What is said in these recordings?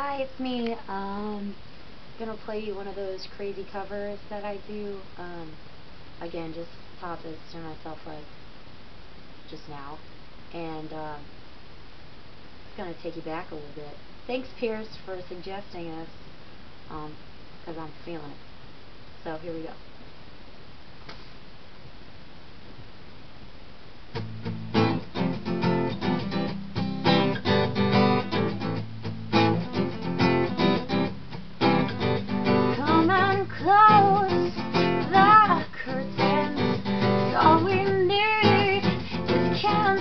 Hi, it's me. Um, gonna play you one of those crazy covers that I do. Um, again, just taught this to myself like just now, and um, it's gonna take you back a little bit. Thanks, Pierce, for suggesting this, um, because I'm feeling it. So here we go.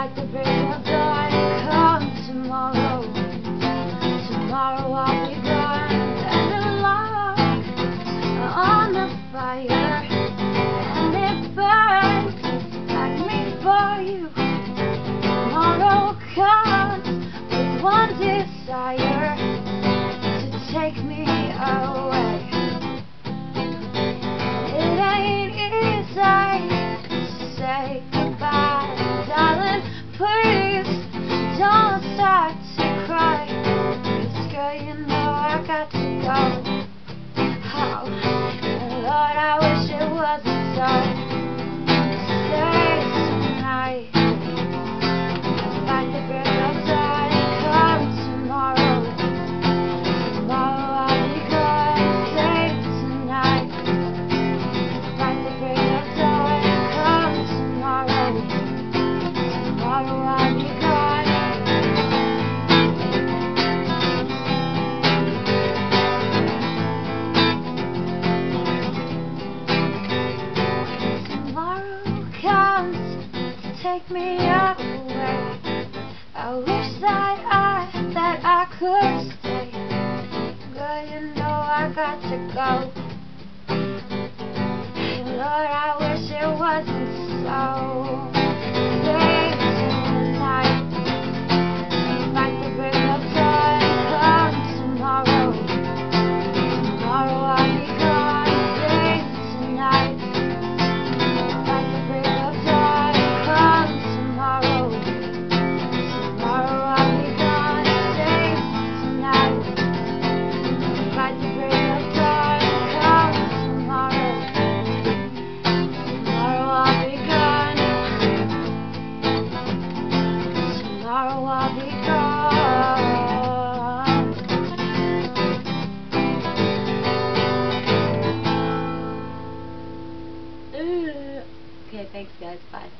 Like the break of dawn, come tomorrow. Tomorrow I'll be gone. And the log on the fire, and it burns like me for you. Tomorrow comes with one desire got take me away. I wish that I, that I could stay. Girl, you know I got to go. Lord, I wish it wasn't so. Thanks, guys. Bye.